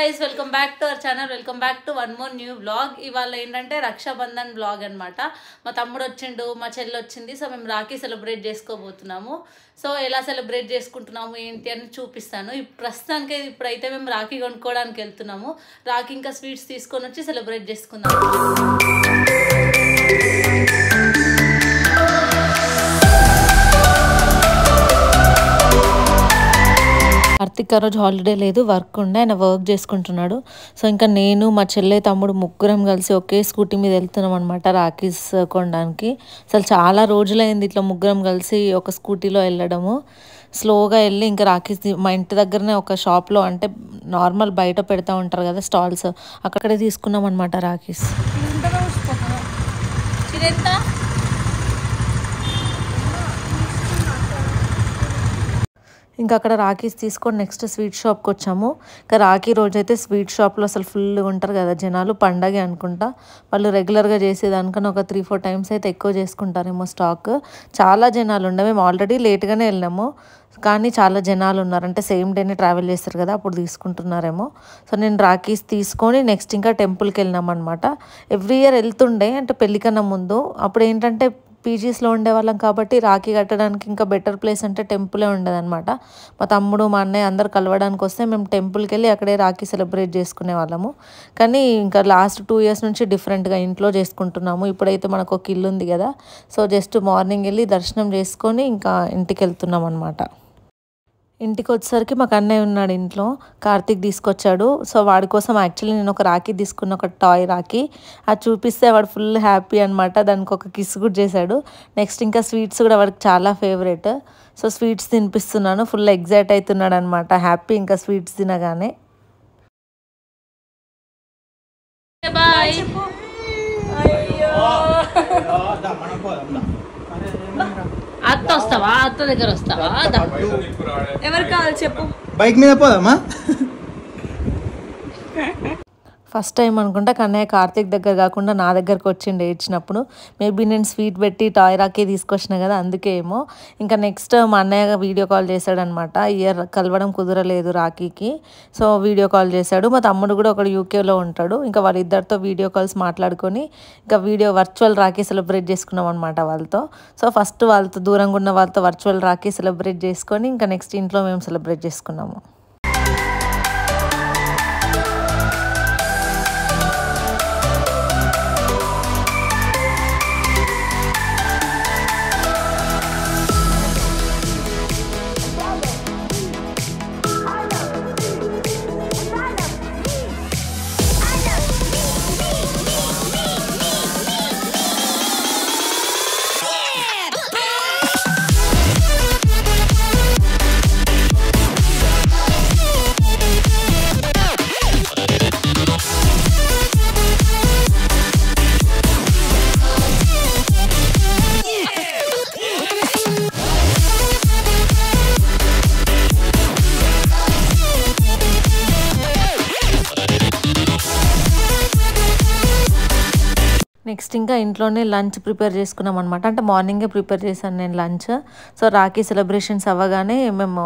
Guys welcome back to our channel welcome back to one more new blog ఇవాళ ఏంటంటే Rakshabandhan blog అనమాట మా తమ్ముడు వచ్చిండు మా చెల్లి వచ్చింది సో మేము రాఖీ సెలబ్రేట్ చేసుకోబోతున్నాము. సో ఎలా సెలబ్రేట్ చేసుకుంటున్నాము ఏంటి అని చూపిస్తాను. ప్రస్తుతానికి ఇప్పుడైతే మేము రాఖీ కొనుక్కోవడానికి వెళ్తున్నాము. రాఖీ ఇంకా స్వీట్స్ తీసుకొని వచ్చి సెలబ్రేట్ చేసుకుందాము కార్తిక్ ఆ రోజు హాలిడే లేదు వర్క్ ఉండే ఆయన వర్క్ చేసుకుంటున్నాడు. సో ఇంకా నేను మా చెల్లె తమ్ముడు ముగ్గురం కలిసి ఒకే స్కూటీ మీద వెళ్తున్నాం అనమాట రాఖీస్ కొనడానికి. అసలు చాలా రోజులైంది ఇట్లా ముగ్గురం కలిసి ఒక స్కూటీలో వెళ్ళడము. స్లోగా వెళ్ళి ఇంకా రాఖీస్ మా ఇంటి దగ్గరనే ఒక షాప్లో అంటే నార్మల్ బయట పెడతా ఉంటారు కదా స్టాల్స్ అక్కడే తీసుకున్నాం అనమాట రాఖీస్. ఇంకా అక్కడ రాఖీస్ తీసుకొని నెక్స్ట్ స్వీట్ షాప్కి వచ్చాము. ఇంకా రాఖీ రోజు అయితే స్వీట్ షాప్లో అసలు ఫుల్గా ఉంటారు కదా జనాలు పండగే అనుకుంటా. వాళ్ళు రెగ్యులర్గా చేసేదానికన్నా ఒక త్రీ ఫోర్ టైమ్స్ అయితే ఎక్కువ చేసుకుంటారేమో స్టాక్ చాలా జనాలు ఉండే. మేము ఆల్రెడీ లేట్గానే వెళ్ళాము. కానీ చాలా జనాలు ఉన్నారు. అంటే సేమ్ డేనే ట్రావెల్ చేస్తారు కదా అప్పుడు తీసుకుంటున్నారేమో. సో నేను రాఖీస్ తీసుకొని నెక్స్ట్ ఇంకా టెంపుల్కి వెళ్ళినాం అనమాట ఎవ్రీ ఇయర్ వెళ్తుండే. అంటే పెళ్ళికన్నా ముందు. అప్పుడు ఏంటంటే పీజీస్లో ఉండేవాళ్ళం కాబట్టి రాఖీ కట్టడానికి ఇంకా బెటర్ ప్లేస్ అంటే టెంపులే ఉండదన్నమాట. మా తమ్ముడు మా అన్నయ్య అందరు కలవడానికి వస్తే మేము టెంపుల్కి వెళ్ళి అక్కడే రాఖీ సెలబ్రేట్ చేసుకునే వాళ్ళము. కానీ ఇంకా లాస్ట్ టూ ఇయర్స్ నుంచి డిఫరెంట్గా ఇంట్లో చేసుకుంటున్నాము. ఇప్పుడైతే మనకు ఒక ఇల్లు ఉంది కదా సో జస్ట్ మార్నింగ్ వెళ్ళి దర్శనం చేసుకొని ఇంకా ఇంటికి వెళ్తున్నాం అనమాట ఇంటికి వచ్చేసరికి మాకు అన్నయ్య ఉన్నాడు ఇంట్లో కార్తీక్ తీసుకొచ్చాడు సో వాడి కోసం యాక్చువల్లీ నేను ఒక రాఖీ తీసుకున్న ఒక టాయ్ రాఖీ అది చూపిస్తే వాడు ఫుల్ హ్యాపీ అనమాట దానికి ఒక కిస్ కూడా చేశాడు నెక్స్ట్ ఇంకా స్వీట్స్ కూడా వాడికి చాలా ఫేవరెట్ సో స్వీట్స్ తినిపిస్తున్నాను ఫుల్ ఎగ్జైట్ అవుతున్నాడు అనమాట హ్యాపీ ఇంకా స్వీట్స్ తినగానే బాయ్ అత్త వస్తావా? అత్త దగ్గర వస్తావా? ఎవరు కావాలి చెప్పు. బైక్ మీద పోదామా? ఫస్ట్ టైం అనుకుంటా కన్నయ్య కార్తీక్ దగ్గర కాకుండా నా దగ్గరకు వచ్చిండు ఏడ్చినప్పుడు. మేబీ నేను స్వీట్ పెట్టి టాయ్ రాకే తీసుకొచ్చిన కదా అందుకే ఏమో. ఇంకా నెక్స్ట్ మా అన్నయ్య వీడియో కాల్ చేశాడనమాట ఇయర్ కలవడం కుదరలేదు రాఖీకి. సో వీడియో కాల్ చేశాడు. మా తమ్ముడు కూడా ఒకడు యూకేలో ఉంటాడు. ఇంకా వాళ్ళిద్దరితో వీడియో కాల్స్ మాట్లాడుకొని ఇంకా వీడియో వర్చువల్ రాఖీ సెలబ్రేట్ చేసుకున్నాం అనమాట వాళ్ళతో. సో ఫస్ట్ వాళ్ళతో దూరంగా ఉన్న వాళ్ళతో వర్చువల్ రాఖీ సెలబ్రేట్ చేసుకొని ఇంకా నెక్స్ట్ ఇంట్లో మేము సెలబ్రేట్ చేసుకున్నాము. నెక్స్ట్ ఇంకా ఇంట్లోనే లంచ్ ప్రిపేర్ చేసుకున్నాం అనమాట అంటే మార్నింగే ప్రిపేర్ చేశాను నేను లంచ్. సో రాఖీ సెలబ్రేషన్స్ అవ్వగానే మేము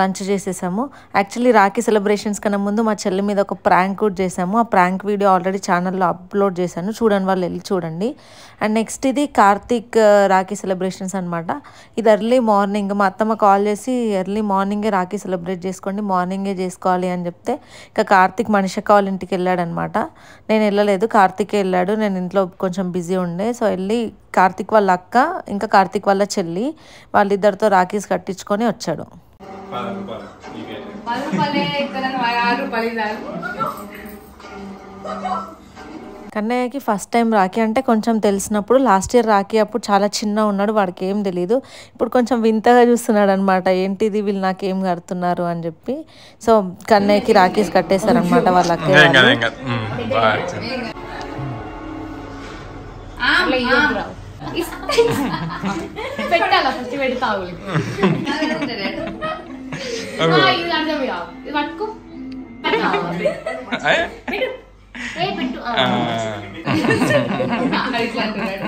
లంచ్ చేసేసాము. యాక్చువల్లీ రాఖీ సెలబ్రేషన్స్ కన్నా ముందు మా చెల్లి మీద ఒక ప్రాంక్ కూడా చేసాము ఆ ప్రాంక్ వీడియో ఆల్రెడీ ఛానల్లో అప్లోడ్ చేశాను. చూడండి వాళ్ళు వెళ్ళి చూడండి. అండ్ నెక్స్ట్ ఇది కార్తీక్ uh, రాఖీ సెలబ్రేషన్స్ అనమాట ఇది ఎర్లీ మార్నింగ్ మా అత్తమ్మ కాల్ చేసి ఎర్లీ మార్నింగే రాఖీ సెలబ్రేట్ చేసుకోండి మార్నింగే చేసుకోవాలి అని చెప్తే ఇంకా కార్తీక్ మనిషి వాళ్ళ ఇంటికి వెళ్ళాడనమాట నేను వెళ్ళలేదు. కార్తీకే వెళ్ళాడు. నేను ఇంట్లో కొంచెం బిజీ ఉండే. సో వెళ్ళి కార్తీక్ వాళ్ళ అక్క ఇంకా కార్తీక్ వాళ్ళ చెల్లి వాళ్ళిద్దరితో రాఖీస్ కట్టించుకొని వచ్చాడు. కన్నయ్యకి ఫస్ట్ టైం రాఖీ అంటే కొంచెం తెలిసినప్పుడు లాస్ట్ ఇయర్ రాఖీ అప్పుడు చాలా చిన్న ఉన్నాడు వాడికి ఏం తెలియదు ఇప్పుడు కొంచెం వింతగా చూస్తున్నాడు అనమాట ఏంటిది వీళ్ళు నాకేం కడుతున్నారు? అని చెప్పి. సో కన్నయ్యకి రాఖీస్ కట్టేశారనమాట వాళ్ళ పెట్టాలా ఫస్ట్ పెడతావు ఇది అర్థం కావు ఇది పట్టుకో అయ్య. ఏ పెట్టు ఆ, ఇట్లా అంటున్నాడు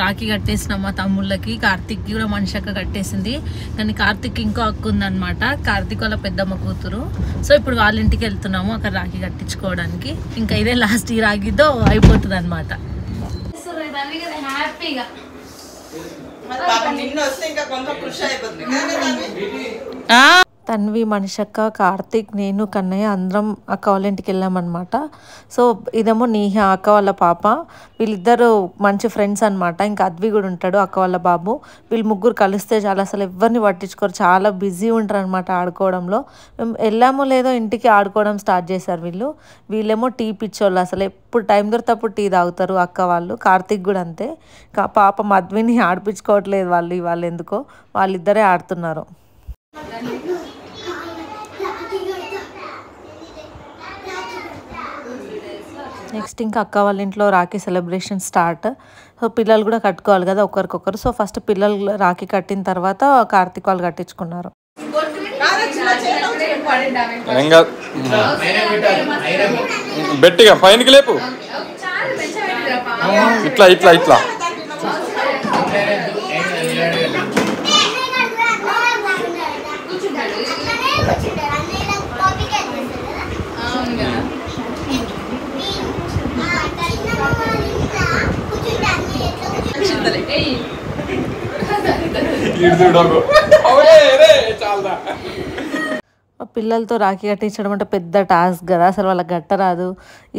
రాఖీ కట్టేసిన మా తమ్ముళ్ళకి. కార్తిక్ కూడా మనిషక్క కట్టేసింది. కానీ కార్తిక్ ఇంకో అక్క ఉందన్నమాట. కార్తిక్ వాళ్ళ పెద్దమ్మ కూతురు. సో ఇప్పుడు వాళ్ళ ఇంటికి వెళ్తున్నాము అక్కడ రాఖీ కట్టించుకోవడానికి. ఇంకా ఇదే లాస్ట్ ఈ రాఖీతో అయిపోతుంది అనమాట హ్యాపీగా పాపం నిన్ను వస్తే ఇంకా కొంత కృషి అయిపోతుంది. తన్వి మనిషక్క కార్తిక్ నేను కన్నయ్య అందరం అక్క వాళ్ళ ఇంటికి వెళ్ళామన్నమాట. సో ఇదేమో నీహ అక్క వాళ్ళ పాప. వీళ్ళిద్దరు మంచి ఫ్రెండ్స్ అనమాట ఇంకా అద్వి కూడా ఉంటాడు అక్క వాళ్ళ బాబు. వీళ్ళు ముగ్గురు కలిస్తే చాలా అసలు ఎవరిని పట్టించుకోరు. చాలా బిజీ ఉంటారు అనమాట ఆడుకోవడంలో. మేము వెళ్ళామో లేదో ఇంటికి ఆడుకోవడం స్టార్ట్ చేశారు వీళ్ళు. వీళ్ళేమో టీ పిచ్చోళ్ళు అసలు ఎప్పుడు టైం దొరికినప్పుడు టీ తాగుతారు అక్క వాళ్ళు. కార్తిక్ కూడా అంతే. కా- పాపం అద్విని ఆడిపించుకోవట్లేదు వాళ్ళు ఇవాళ ఎందుకో. వాళ్ళిద్దరే ఆడుతున్నారు. నెక్స్ట్ ఇంకా అక్క వాళ్ళ ఇంట్లో రాఖీ సెలబ్రేషన్ స్టార్ట్. సో పిల్లలు కూడా కట్టుకోవాలి కదా ఒకరికొకరు. సో ఫస్ట్ పిల్లలు రాఖీ కట్టిన తర్వాత కార్తీక్ వాళ్ళు కట్టించుకున్నారు. బెట్టిగా పైనకి లేపు. ఇట్లా ఇట్లా ఇట్లా. పిల్లలతో రాఖీ కట్టించడం అంటే పెద్ద టాస్క్ కదా అసలు వాళ్ళకి కట్టరాదు.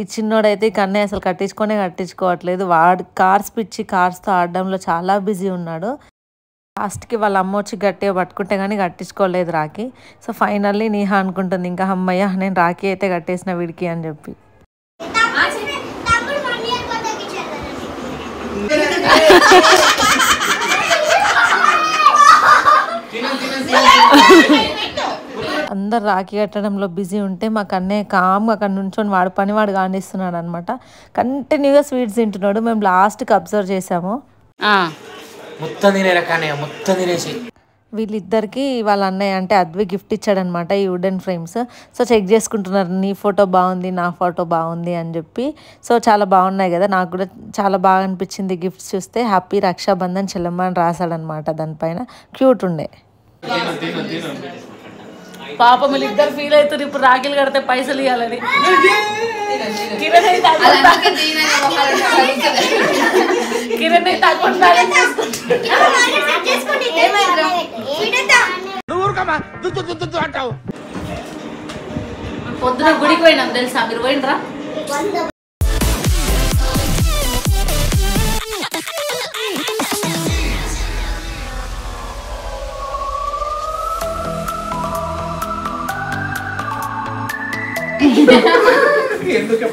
ఈ చిన్నోడైతే ఈ కన్నయ్య అసలు కట్టించుకొనే కట్టించుకోవట్లేదు. వాడు కార్స్ పిచ్చి కార్స్తో ఆడడంలో చాలా బిజీ ఉన్నాడు. లాస్ట్కి వాళ్ళ అమ్మ వచ్చి గట్టిగా పట్టుకుంటే కానీ కట్టించుకోలేదు రాఖీ. సో ఫైనల్లీ నీహా అనుకుంటుంది ఇంకా అమ్మయ్య నేను రాఖీ అయితే కట్టేసిన వీడికి అని చెప్పి. అందరు రాఖీ కట్టడంలో బిజీ ఉంటే మా కన్నయ్య కామ్గా అక్కడ నుంచొని వాడు పని వాడు కానిస్తున్నాడు అనమాట కంటిన్యూగా స్వీట్స్ తింటున్నాడు. మేము లాస్ట్కి అబ్జర్వ్ చేసాము మొత్తం తినేరా కానీ మొత్తం తినేసి. వీళ్ళిద్దరికి వాళ్ళ అన్నయ్య అంటే అద్వి గిఫ్ట్ ఇచ్చాడనమాట ఈ వుడెన్ ఫ్రేమ్స్. సో చెక్ చేసుకుంటున్నారు నీ ఫోటో బాగుంది నా ఫోటో బాగుంది అని చెప్పి. సో చాలా బాగున్నాయి కదా. నాకు కూడా చాలా బాగా అనిపించింది గిఫ్ట్స్ చూస్తే. హ్యాపీ రక్షాబంధన్ చెల్లమ్మ అని రాశాడనమాట దానిపైన. క్యూట్ ఉండే. పాప వీళ్ళు ఇద్దరు ఫీల్ అవుతారు ఇప్పుడు రాఖీలు కడితే పైసలు ఇవ్వాలని కిరణ్ అయితే కిరణ్ అయితే పొద్దున గుడికి పోయినాం తెలుసా? మీరు పోయినరా?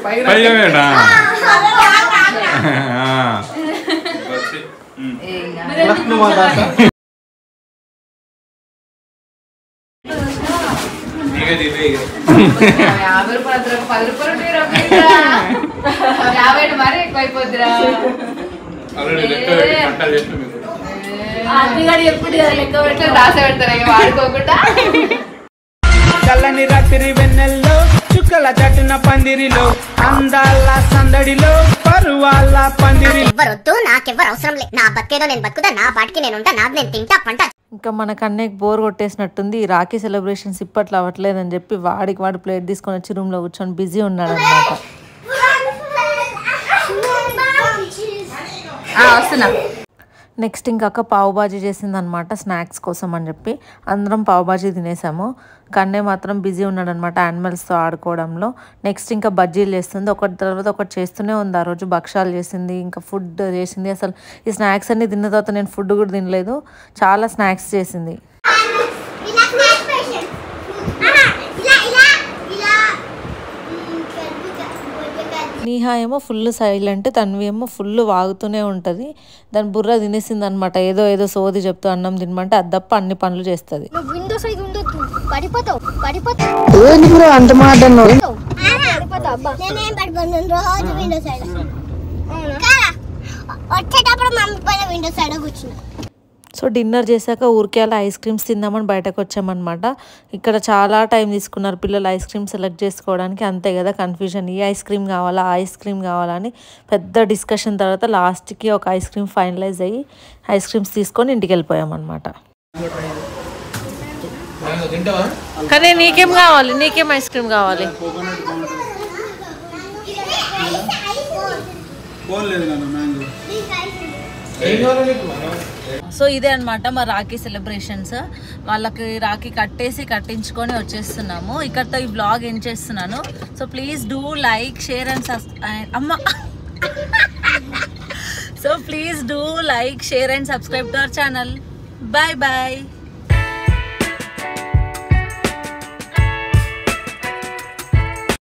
పైగా యాభై రూపాయలు పది రూపాయలు. యాభై మరీ రాసి పెడతారా వాడుకోకుండా చల్లని రాత్రి వెన్నెల్లో చుక్కల చట్టున పందిరిలో అందాల సందడిలో పరువాల పందిరి ఎవ్వరొద్దు నాకెవ్వరు అవసరం లే. నా బతికేదో నేను బతుకుతా నా పాటికి నేను ఉంటా నాది నేను తింటా పంట. ఇంకా మన కన్నయ్యకి బోర్ కొట్టేసినట్టుంది ఈ రాఖీ సెలబ్రేషన్స్ ఇప్పట్లో అవ్వట్లేదని చెప్పి వాడికి వాడు ప్లేట్ తీసుకొని వచ్చి రూమ్లో కూర్చొని బిజీ ఉన్నాడు అనమాట వస్తున్నా. నెక్స్ట్ ఇంకాక పావు బాజీ చేసిందనమాట స్నాక్స్ కోసం అని చెప్పి. అందరం పావు బాజీ తినేసాము. కన్నే మాత్రం బిజీ ఉన్నాడనమాట యానిమల్స్తో ఆడుకోవడంలో. నెక్స్ట్ ఇంకా బజ్జీలు చేస్తుంది. ఒకటి తర్వాత ఒకటి చేస్తూనే ఉంది. ఆ రోజు భక్షాలు చేసింది ఇంకా ఫుడ్ చేసింది. అసలు ఈ స్నాక్స్ అన్ని తిన్న తర్వాత నేను ఫుడ్ కూడా తినలేదు. చాలా స్నాక్స్ చేసింది. నీహా ఏమో ఫుల్ సైలెంట్ తన్వి ఏమో ఫుల్ వాగుతూనే ఉంటుంది. దాని బుర్ర తినేసింది అనమాట ఏదో ఏదో సోది చెప్తూ అన్నం తినమంటే అద్దప్ప అన్ని పనులు చేస్తుంది. నువ్వు విండోస్ అయితే ఉండొద్దు. పడిపోతావు. పడిపోతావు. అంత మాట పడిపోతావు. అబ్బా. నేనేం పడిపోను? రోజు విండో సైడ్ వచ్చేటప్పుడు మమ్మీ పైన విండో సైడ్ కూర్చున్నా. సో డిన్నర్ చేశాక ఊరికే అలా ఐస్ క్రీమ్స్ తిందామని బయటకు వచ్చామన్నమాట. ఇక్కడ చాలా టైం తీసుకున్నారు పిల్లలు ఐస్ క్రీమ్ సెలెక్ట్ చేసుకోవడానికి. అంతే కదా కన్ఫ్యూజన్. ఈ ఐస్ క్రీమ్ కావాలా ఆ ఐస్ క్రీమ్ కావాలా అని పెద్ద డిస్కషన్ తర్వాత లాస్ట్కి ఒక ఐస్ క్రీమ్ ఫైనలైజ్ అయ్యి ఐస్ క్రీమ్స్ తీసుకొని ఇంటికి వెళ్ళిపోయామన్నమాట. కానీ నీకేం కావాలి? నీకేం ఐస్ క్రీమ్ కావాలి? ఏం కావాలి నీకు? సో ఇదే అన్నమాట మా రాఖీ సెలబ్రేషన్స్ వాళ్ళకి రాఖీ కట్టేసి కట్టించుకొని వచ్చేస్తున్నాము. ఇక్కడతో ఈ బ్లాగ్ ఏం చేస్తున్నాను. So please do like share and subscribe అమ్మ. So please do like share and subscribe to our channel bye bye